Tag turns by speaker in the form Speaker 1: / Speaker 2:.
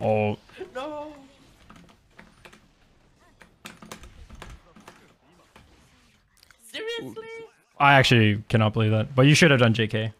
Speaker 1: Oh,
Speaker 2: No. Seriously?
Speaker 1: I actually cannot believe that. But you should have done JK.